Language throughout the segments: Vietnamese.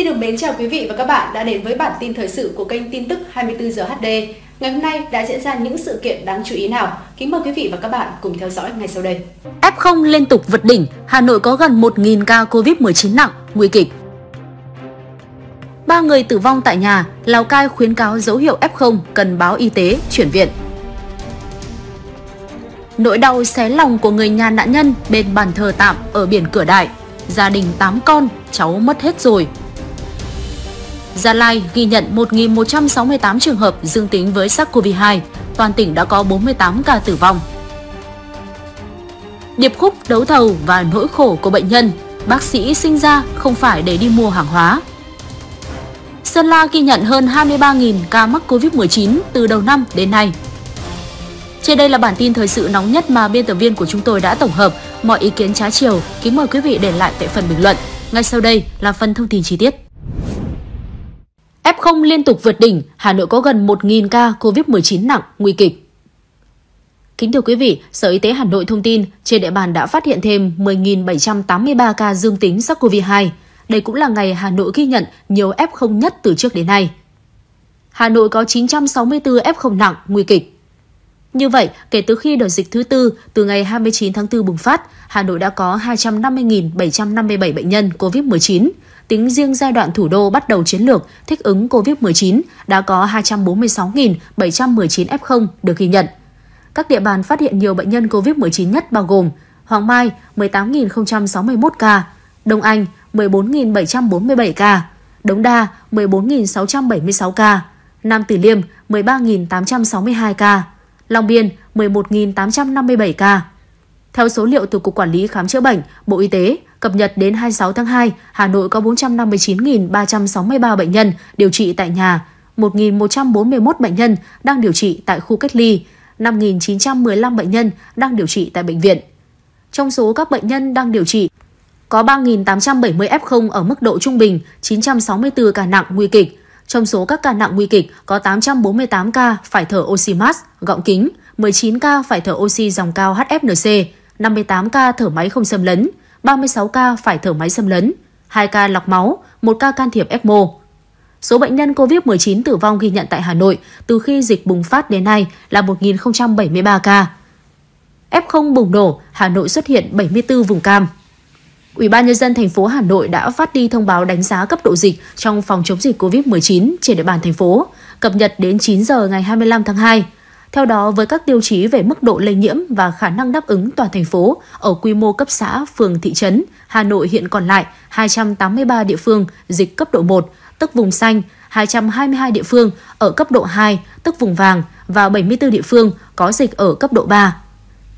Xin được mến chào quý vị và các bạn đã đến với bản tin thời sự của kênh tin tức 24 giờ HD. Ngày hôm nay đã diễn ra những sự kiện đáng chú ý nào? Kính mời quý vị và các bạn cùng theo dõi ngay sau đây. F0 liên tục vượt đỉnh, Hà Nội có gần 1.000 ca Covid-19 nặng, nguy kịch. Ba người tử vong tại nhà, Lào Cai khuyến cáo dấu hiệu F0 cần báo y tế, chuyển viện. Nỗi đau xé lòng của người nhà nạn nhân bên bàn thờ tạm ở biển Cửa Đại. Gia đình 8 con, cháu mất hết rồi, Gia Lai ghi nhận 1.168 trường hợp dương tính với SARS-CoV-2, toàn tỉnh đã có 48 ca tử vong. Điệp khúc đấu thầu và nỗi khổ của bệnh nhân, bác sĩ sinh ra không phải để đi mua hàng hóa. Sơn La ghi nhận hơn 23.000 ca mắc Covid-19 từ đầu năm đến nay. Trên đây là bản tin thời sự nóng nhất mà biên tập viên của chúng tôi đã tổng hợp. Mọi ý kiến trái chiều, kính mời quý vị để lại tại phần bình luận. Ngay sau đây là phần thông tin chi tiết. F0 liên tục vượt đỉnh, Hà Nội có gần 1.000 ca COVID-19 nặng, nguy kịch. Kính thưa quý vị, Sở Y tế Hà Nội thông tin trên địa bàn đã phát hiện thêm 10.783 ca dương tính SARS-CoV-2. Đây cũng là ngày Hà Nội ghi nhận nhiều F0 nhất từ trước đến nay. Hà Nội có 964 F0 nặng, nguy kịch. Như vậy, kể từ khi đợt dịch thứ tư từ ngày 29 tháng 4 bùng phát, Hà Nội đã có 250.757 bệnh nhân COVID-19, tính riêng giai đoạn thủ đô bắt đầu chiến lược thích ứng COVID-19 đã có 246.719 F0 được ghi nhận. Các địa bàn phát hiện nhiều bệnh nhân COVID-19 nhất bao gồm Hoàng Mai 18.061 ca, Đông Anh 14.747 ca, Đống Đa 14.676 ca, Nam Từ Liêm 13.862 ca, Long Biên 11.857 ca. Theo số liệu từ Cục Quản lý Khám chữa bệnh, Bộ Y tế, cập nhật đến 26 tháng 2, Hà Nội có 459.363 bệnh nhân điều trị tại nhà, 1.141 bệnh nhân đang điều trị tại khu cách ly, 5.915 bệnh nhân đang điều trị tại bệnh viện. Trong số các bệnh nhân đang điều trị, có 3.870 F0 ở mức độ trung bình, 964 ca nặng nguy kịch. Trong số các ca nặng nguy kịch, có 848 ca phải thở oxy mask, gọng kính, 19 ca phải thở oxy dòng cao HFNC, 58 ca thở máy không xâm lấn, 36 ca phải thở máy xâm lấn, 2 ca lọc máu, 1 ca can thiệp ECMO. Số bệnh nhân COVID-19 tử vong ghi nhận tại Hà Nội từ khi dịch bùng phát đến nay là 1.073 ca. F0 bùng nổ, Hà Nội xuất hiện 74 vùng cam. Ủy ban nhân dân thành phố Hà Nội đã phát đi thông báo đánh giá cấp độ dịch trong phòng chống dịch COVID-19 trên địa bàn thành phố, cập nhật đến 9 giờ ngày 25 tháng 2. Theo đó, với các tiêu chí về mức độ lây nhiễm và khả năng đáp ứng toàn thành phố ở quy mô cấp xã, phường, thị trấn, Hà Nội hiện còn lại 283 địa phương dịch cấp độ 1, tức vùng xanh, 222 địa phương ở cấp độ 2, tức vùng vàng và 74 địa phương có dịch ở cấp độ 3.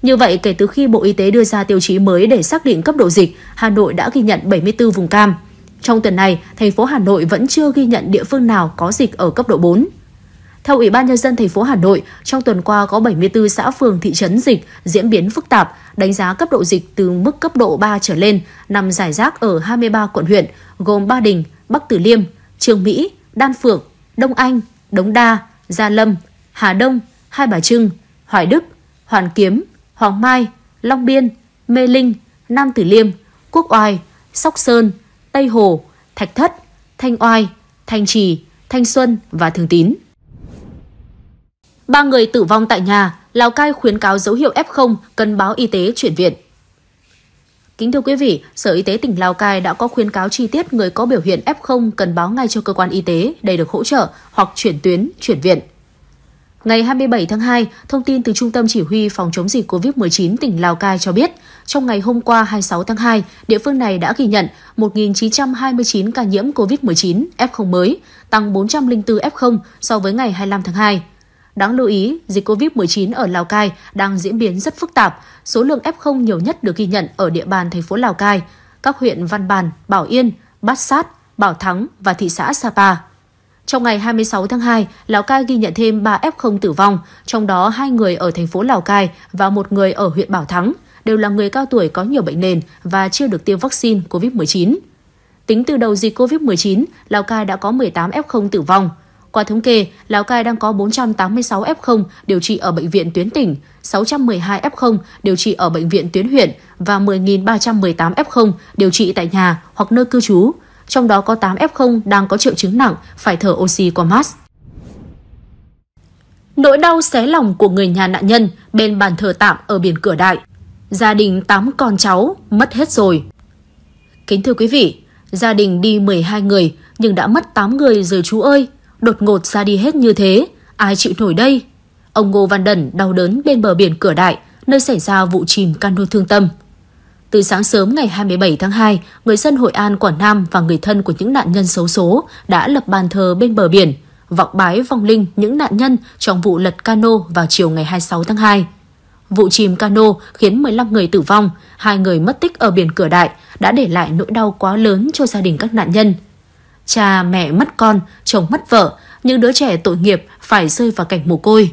Như vậy, kể từ khi Bộ Y tế đưa ra tiêu chí mới để xác định cấp độ dịch, Hà Nội đã ghi nhận 74 vùng cam. Trong tuần này, thành phố Hà Nội vẫn chưa ghi nhận địa phương nào có dịch ở cấp độ 4. Theo Ủy ban nhân dân thành phố Hà Nội, trong tuần qua có 74 xã phường thị trấn dịch diễn biến phức tạp, đánh giá cấp độ dịch từ mức cấp độ 3 trở lên, nằm giải rác ở 23 quận huyện, gồm Ba Đình, Bắc Từ Liêm, Trường Mỹ, Đan Phượng, Đông Anh, Đống Đa, Gia Lâm, Hà Đông, Hai Bà Trưng, Hoài Đức, Hoàn Kiếm, Hoàng Mai, Long Biên, Mê Linh, Nam Tử Liêm, Quốc Oai, Sóc Sơn, Tây Hồ, Thạch Thất, Thanh Oai, Thanh Trì, Thanh Xuân và Thường Tín. Ba người tử vong tại nhà, Lào Cai khuyến cáo dấu hiệu F0 cần báo y tế chuyển viện. Kính thưa quý vị, Sở Y tế tỉnh Lào Cai đã có khuyến cáo chi tiết người có biểu hiện F0 cần báo ngay cho cơ quan y tế để được hỗ trợ hoặc chuyển tuyến, chuyển viện. Ngày 27 tháng 2, thông tin từ Trung tâm Chỉ huy Phòng chống dịch COVID-19 tỉnh Lào Cai cho biết, trong ngày hôm qua 26 tháng 2, địa phương này đã ghi nhận 1.929 ca nhiễm COVID-19 F0 mới, tăng 404 F0 so với ngày 25 tháng 2. Đáng lưu ý, dịch COVID-19 ở Lào Cai đang diễn biến rất phức tạp. Số lượng F0 nhiều nhất được ghi nhận ở địa bàn thành phố Lào Cai, các huyện Văn Bàn, Bảo Yên, Bát Sát, Bảo Thắng và thị xã Sapa. Trong ngày 26 tháng 2, Lào Cai ghi nhận thêm 3 F0 tử vong, trong đó hai người ở thành phố Lào Cai và một người ở huyện Bảo Thắng, đều là người cao tuổi có nhiều bệnh nền và chưa được tiêm vaccine COVID-19. Tính từ đầu dịch COVID-19, Lào Cai đã có 18 F0 tử vong. Qua thống kê, Lào Cai đang có 486 F0 điều trị ở bệnh viện tuyến tỉnh, 612 F0 điều trị ở bệnh viện tuyến huyện và 10.318 F0 điều trị tại nhà hoặc nơi cư trú, trong đó có 8 F0 đang có triệu chứng nặng, phải thở oxy qua mask. Nỗi đau xé lòng của người nhà nạn nhân bên bàn thờ tạm ở biển Cửa Đại. Gia đình 8 con cháu mất hết rồi. Kính thưa quý vị, gia đình đi 12 người nhưng đã mất 8 người rồi chú ơi. Đột ngột ra đi hết như thế, ai chịu nổi đây? Ông Ngô Văn Đẩn đau đớn bên bờ biển Cửa Đại, nơi xảy ra vụ chìm cano thương tâm. Từ sáng sớm ngày 27 tháng 2, người dân Hội An, Quảng Nam và người thân của những nạn nhân xấu số đã lập bàn thờ bên bờ biển, vọng bái vong linh những nạn nhân trong vụ lật cano vào chiều ngày 26 tháng 2. Vụ chìm cano khiến 15 người tử vong, hai người mất tích ở biển Cửa Đại đã để lại nỗi đau quá lớn cho gia đình các nạn nhân. Cha, mẹ mất con, chồng mất vợ, những đứa trẻ tội nghiệp phải rơi vào cảnh mồ côi.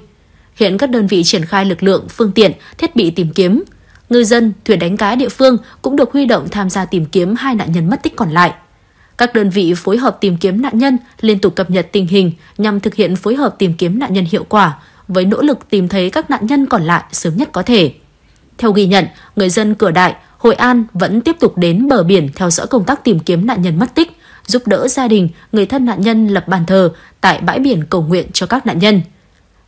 Hiện các đơn vị triển khai lực lượng, phương tiện, thiết bị tìm kiếm. Ngư dân, thuyền đánh cá địa phương cũng được huy động tham gia tìm kiếm hai nạn nhân mất tích còn lại. Các đơn vị phối hợp tìm kiếm nạn nhân liên tục cập nhật tình hình nhằm thực hiện phối hợp tìm kiếm nạn nhân hiệu quả, với nỗ lực tìm thấy các nạn nhân còn lại sớm nhất có thể. Theo ghi nhận, người dân Cửa Đại, Hội An vẫn tiếp tục đến bờ biển theo dõi công tác tìm kiếm nạn nhân mất tích, giúp đỡ gia đình, người thân nạn nhân lập bàn thờ tại bãi biển cầu nguyện cho các nạn nhân.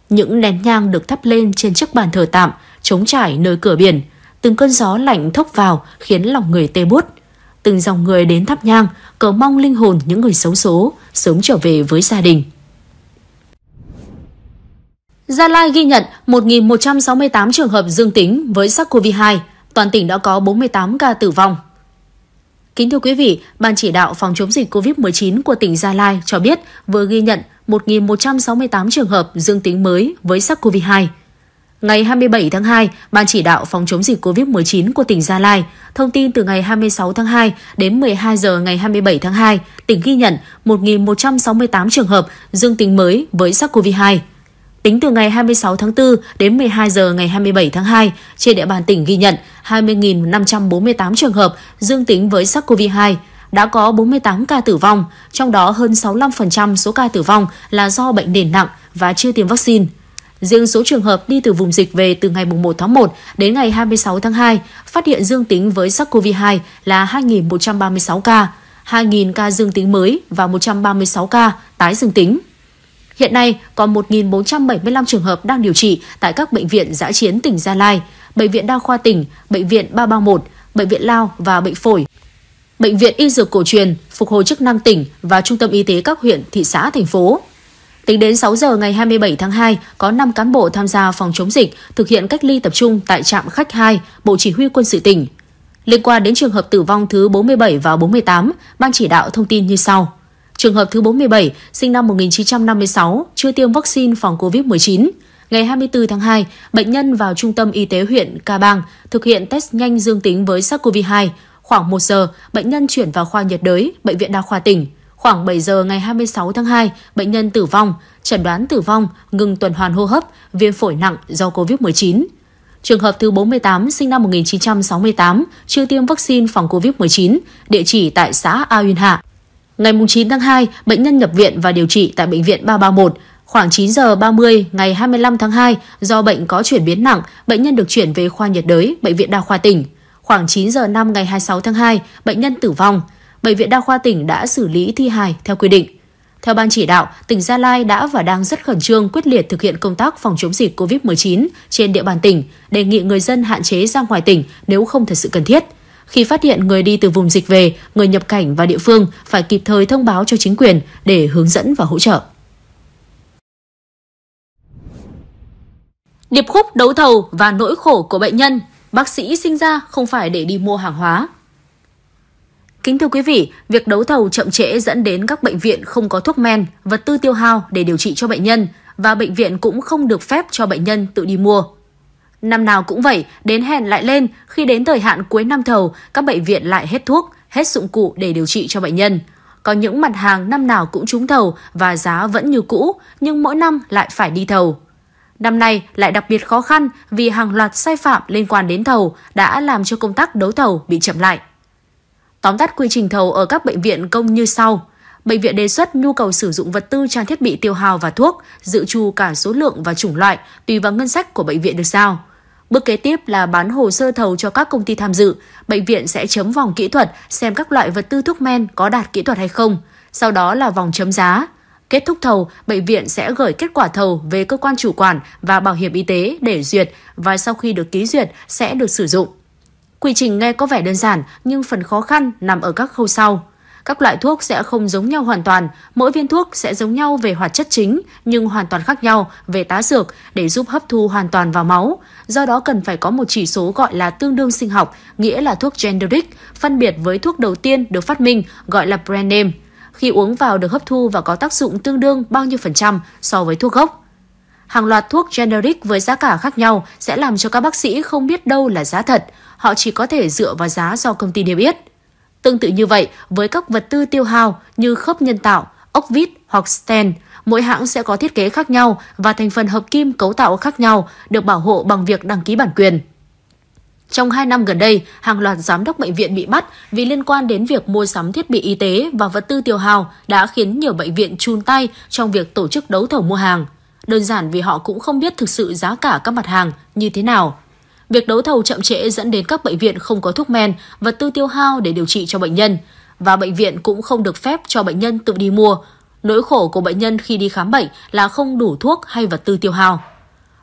Những nén nhang được thắp lên trên chiếc bàn thờ tạm, chống trải nơi cửa biển. Từng cơn gió lạnh thốc vào khiến lòng người tê bút. Từng dòng người đến thắp nhang, cầu mong linh hồn những người xấu số sớm trở về với gia đình. Gia Lai ghi nhận 1.168 trường hợp dương tính với SARS-CoV-2, toàn tỉnh đã có 48 ca tử vong. Kính thưa quý vị, Ban chỉ đạo phòng chống dịch COVID-19 của tỉnh Gia Lai cho biết vừa ghi nhận 1.168 trường hợp dương tính mới với SARS-CoV-2. Ngày 27 tháng 2, Ban chỉ đạo phòng chống dịch COVID-19 của tỉnh Gia Lai thông tin từ ngày 26 tháng 2 đến 12 giờ ngày 27 tháng 2, tỉnh ghi nhận 1.168 trường hợp dương tính mới với SARS-CoV-2. Tính từ ngày 26 tháng 4 đến 12 giờ ngày 27 tháng 2, trên địa bàn tỉnh ghi nhận 20.548 trường hợp dương tính với SARS-CoV-2, đã có 48 ca tử vong, trong đó hơn 65% số ca tử vong là do bệnh nền nặng và chưa tiêm vaccine. Riêng số trường hợp đi từ vùng dịch về từ ngày 1 tháng 1 đến ngày 26 tháng 2 phát hiện dương tính với SARS-CoV-2 là 2.136 ca, 2.000 ca dương tính mới và 136 ca tái dương tính. Hiện nay, có 1.475 trường hợp đang điều trị tại các bệnh viện giã chiến tỉnh Gia Lai, Bệnh viện Đa khoa tỉnh, Bệnh viện 331, Bệnh viện Lao và Bệnh phổi. Bệnh viện Y Dược Cổ truyền, Phục hồi chức năng tỉnh và Trung tâm Y tế các huyện, thị xã, thành phố. Tính đến 6 giờ ngày 27 tháng 2, có 5 cán bộ tham gia phòng chống dịch, thực hiện cách ly tập trung tại trạm khách 2, Bộ Chỉ huy quân sự tỉnh. Liên quan đến trường hợp tử vong thứ 47 và 48, Ban chỉ đạo thông tin như sau. Trường hợp thứ 47, sinh năm 1956, chưa tiêm vaccine phòng COVID-19. Ngày 24 tháng 2, bệnh nhân vào Trung tâm Y tế huyện Ca Bang thực hiện test nhanh dương tính với SARS-CoV-2. Khoảng 1 giờ, bệnh nhân chuyển vào khoa nhiệt đới, Bệnh viện Đa khoa tỉnh. Khoảng 7 giờ ngày 26 tháng 2, bệnh nhân tử vong, chẩn đoán tử vong, ngừng tuần hoàn hô hấp, viêm phổi nặng do COVID-19. Trường hợp thứ 48 sinh năm 1968, chưa tiêm vaccine phòng COVID-19, địa chỉ tại xã A Uyên Hạ. Ngày 9 tháng 2, bệnh nhân nhập viện và điều trị tại bệnh viện 331. Khoảng 9 giờ 30 ngày 25 tháng 2, do bệnh có chuyển biến nặng, bệnh nhân được chuyển về khoa nhiệt đới, bệnh viện đa khoa tỉnh. Khoảng 9 giờ 5 ngày 26 tháng 2, bệnh nhân tử vong. Bệnh viện đa khoa tỉnh đã xử lý thi hài theo quy định. Theo ban chỉ đạo, tỉnh Gia Lai đã và đang rất khẩn trương quyết liệt thực hiện công tác phòng chống dịch COVID-19 trên địa bàn tỉnh, đề nghị người dân hạn chế ra ngoài tỉnh nếu không thật sự cần thiết. Khi phát hiện người đi từ vùng dịch về, người nhập cảnh và địa phương phải kịp thời thông báo cho chính quyền để hướng dẫn và hỗ trợ. Điệp khúc đấu thầu và nỗi khổ của bệnh nhân, bác sĩ sinh ra không phải để đi mua hàng hóa. Kính thưa quý vị, việc đấu thầu chậm trễ dẫn đến các bệnh viện không có thuốc men, vật tư tiêu hao để điều trị cho bệnh nhân và bệnh viện cũng không được phép cho bệnh nhân tự đi mua. Năm nào cũng vậy, đến hẹn lại lên, khi đến thời hạn cuối năm thầu, các bệnh viện lại hết thuốc, hết dụng cụ để điều trị cho bệnh nhân. Có những mặt hàng năm nào cũng trúng thầu và giá vẫn như cũ, nhưng mỗi năm lại phải đi thầu. Năm nay lại đặc biệt khó khăn vì hàng loạt sai phạm liên quan đến thầu đã làm cho công tác đấu thầu bị chậm lại. Tóm tắt quy trình thầu ở các bệnh viện công như sau. Bệnh viện đề xuất nhu cầu sử dụng vật tư trang thiết bị tiêu hao và thuốc, dự trù cả số lượng và chủng loại tùy vào ngân sách của bệnh viện được giao. Bước kế tiếp là bán hồ sơ thầu cho các công ty tham dự. Bệnh viện sẽ chấm vòng kỹ thuật xem các loại vật tư thuốc men có đạt kỹ thuật hay không. Sau đó là vòng chấm giá. Kết thúc thầu, bệnh viện sẽ gửi kết quả thầu về cơ quan chủ quản và bảo hiểm y tế để duyệt và sau khi được ký duyệt sẽ được sử dụng. Quy trình nghe có vẻ đơn giản nhưng phần khó khăn nằm ở các khâu sau. Các loại thuốc sẽ không giống nhau hoàn toàn, mỗi viên thuốc sẽ giống nhau về hoạt chất chính nhưng hoàn toàn khác nhau về tá dược để giúp hấp thu hoàn toàn vào máu. Do đó cần phải có một chỉ số gọi là tương đương sinh học, nghĩa là thuốc generic, phân biệt với thuốc đầu tiên được phát minh gọi là brand name. Khi uống vào được hấp thu và có tác dụng tương đương bao nhiêu phần trăm so với thuốc gốc. Hàng loạt thuốc generic với giá cả khác nhau sẽ làm cho các bác sĩ không biết đâu là giá thật, họ chỉ có thể dựa vào giá do công ty niêm yết. Tương tự như vậy, với các vật tư tiêu hao như khớp nhân tạo, ốc vít hoặc stent, mỗi hãng sẽ có thiết kế khác nhau và thành phần hợp kim cấu tạo khác nhau được bảo hộ bằng việc đăng ký bản quyền. Trong 2 năm gần đây, hàng loạt giám đốc bệnh viện bị bắt vì liên quan đến việc mua sắm thiết bị y tế và vật tư tiêu hao đã khiến nhiều bệnh viện chun tay trong việc tổ chức đấu thầu mua hàng. Đơn giản vì họ cũng không biết thực sự giá cả các mặt hàng như thế nào. Việc đấu thầu chậm trễ dẫn đến các bệnh viện không có thuốc men, vật tư tiêu hao để điều trị cho bệnh nhân và bệnh viện cũng không được phép cho bệnh nhân tự đi mua. Nỗi khổ của bệnh nhân khi đi khám bệnh là không đủ thuốc hay vật tư tiêu hao.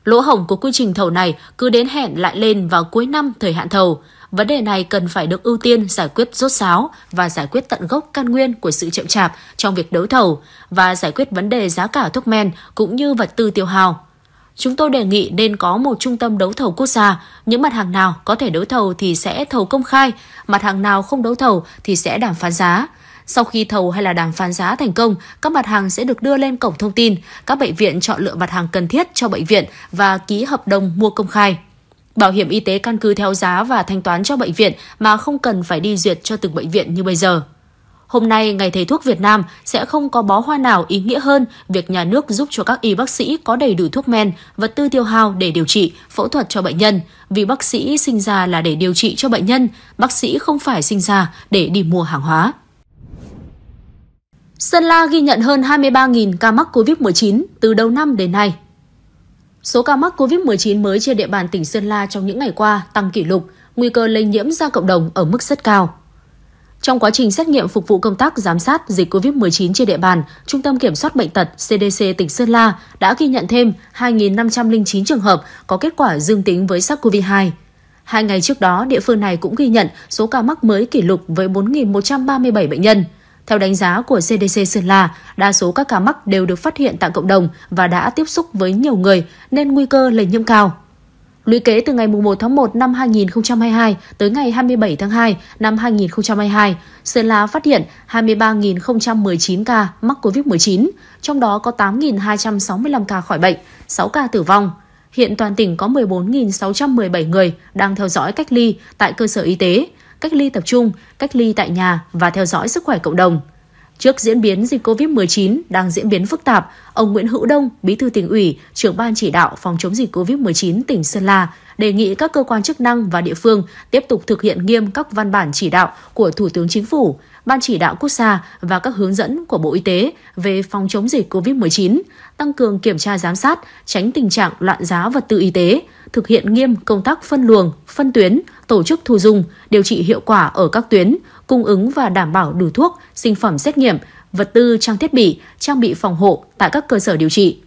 Lỗ hổng của quy trình thầu này cứ đến hẹn lại lên vào cuối năm thời hạn thầu. Vấn đề này cần phải được ưu tiên giải quyết rốt ráo và giải quyết tận gốc căn nguyên của sự chậm chạp trong việc đấu thầu và giải quyết vấn đề giá cả thuốc men cũng như vật tư tiêu hao. Chúng tôi đề nghị nên có một trung tâm đấu thầu quốc gia. Những mặt hàng nào có thể đấu thầu thì sẽ thầu công khai, mặt hàng nào không đấu thầu thì sẽ đàm phán giá. Sau khi thầu hay là đàm phán giá thành công, các mặt hàng sẽ được đưa lên cổng thông tin. Các bệnh viện chọn lựa mặt hàng cần thiết cho bệnh viện và ký hợp đồng mua công khai. Bảo hiểm y tế căn cứ theo giá và thanh toán cho bệnh viện mà không cần phải đi duyệt cho từng bệnh viện như bây giờ. Hôm nay, Ngày Thầy thuốc Việt Nam sẽ không có bó hoa nào ý nghĩa hơn việc nhà nước giúp cho các y bác sĩ có đầy đủ thuốc men, vật tư tiêu hao để điều trị, phẫu thuật cho bệnh nhân. Vì bác sĩ sinh ra là để điều trị cho bệnh nhân, bác sĩ không phải sinh ra để đi mua hàng hóa. Sơn La ghi nhận hơn 23.000 ca mắc COVID-19 từ đầu năm đến nay. Số ca mắc COVID-19 mới trên địa bàn tỉnh Sơn La trong những ngày qua tăng kỷ lục, nguy cơ lây nhiễm ra cộng đồng ở mức rất cao. Trong quá trình xét nghiệm phục vụ công tác giám sát dịch COVID-19 trên địa bàn, Trung tâm Kiểm soát Bệnh tật CDC tỉnh Sơn La đã ghi nhận thêm 2.509 trường hợp có kết quả dương tính với SARS-CoV-2. Hai ngày trước đó, địa phương này cũng ghi nhận số ca mắc mới kỷ lục với 4.137 bệnh nhân. Theo đánh giá của CDC Sơn La, đa số các ca mắc đều được phát hiện tại cộng đồng và đã tiếp xúc với nhiều người nên nguy cơ lây nhiễm cao. Lũy kế từ ngày 1 tháng 1 năm 2022 tới ngày 27 tháng 2 năm 2022, Sơn La phát hiện 23.019 ca mắc COVID-19, trong đó có 8.265 ca khỏi bệnh, 6 ca tử vong. Hiện toàn tỉnh có 14.617 người đang theo dõi cách ly tại cơ sở y tế, cách ly tập trung, cách ly tại nhà và theo dõi sức khỏe cộng đồng. Trước diễn biến dịch COVID-19 đang diễn biến phức tạp, ông Nguyễn Hữu Đông, Bí thư tỉnh ủy, trưởng ban chỉ đạo phòng chống dịch COVID-19 tỉnh Sơn La đề nghị các cơ quan chức năng và địa phương tiếp tục thực hiện nghiêm các văn bản chỉ đạo của Thủ tướng Chính phủ, Ban chỉ đạo quốc gia và các hướng dẫn của Bộ Y tế về phòng chống dịch COVID-19, tăng cường kiểm tra giám sát, tránh tình trạng loạn giá vật tư y tế, thực hiện nghiêm công tác phân luồng, phân tuyến, tổ chức thu dung, điều trị hiệu quả ở các tuyến, cung ứng và đảm bảo đủ thuốc, sinh phẩm xét nghiệm, vật tư trang thiết bị, trang bị phòng hộ tại các cơ sở điều trị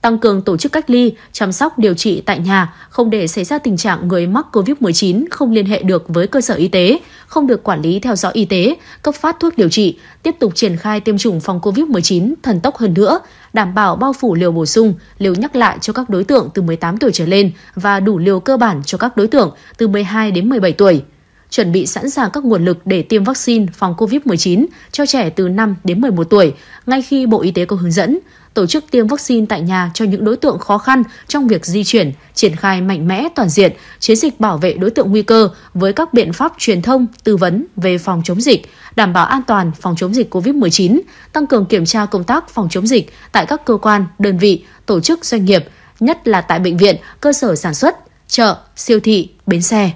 tăng cường tổ chức cách ly, chăm sóc điều trị tại nhà, không để xảy ra tình trạng người mắc COVID-19 không liên hệ được với cơ sở y tế, không được quản lý theo dõi y tế, cấp phát thuốc điều trị, tiếp tục triển khai tiêm chủng phòng COVID-19 thần tốc hơn nữa, đảm bảo bao phủ liều bổ sung, liều nhắc lại cho các đối tượng từ 18 tuổi trở lên và đủ liều cơ bản cho các đối tượng từ 12 đến 17 tuổi chuẩn bị sẵn sàng các nguồn lực để tiêm vaccine phòng COVID-19 cho trẻ từ 5 đến 11 tuổi, ngay khi Bộ Y tế có hướng dẫn, tổ chức tiêm vaccine tại nhà cho những đối tượng khó khăn trong việc di chuyển, triển khai mạnh mẽ toàn diện chiến dịch bảo vệ đối tượng nguy cơ với các biện pháp truyền thông, tư vấn về phòng chống dịch, đảm bảo an toàn phòng chống dịch COVID-19, tăng cường kiểm tra công tác phòng chống dịch tại các cơ quan, đơn vị, tổ chức doanh nghiệp, nhất là tại bệnh viện, cơ sở sản xuất, chợ, siêu thị, bến xe.